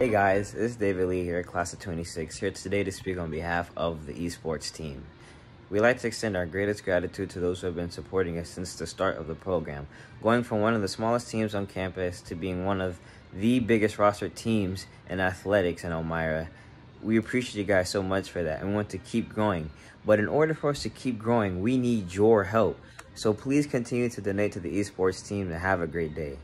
Hey guys, this is David Lee here, class of 26, here today to speak on behalf of the esports team. We'd like to extend our greatest gratitude to those who have been supporting us since the start of the program, going from one of the smallest teams on campus to being one of the biggest roster teams in athletics in Elmira. We appreciate you guys so much for that and want to keep growing. But in order for us to keep growing, we need your help. So please continue to donate to the esports team and have a great day.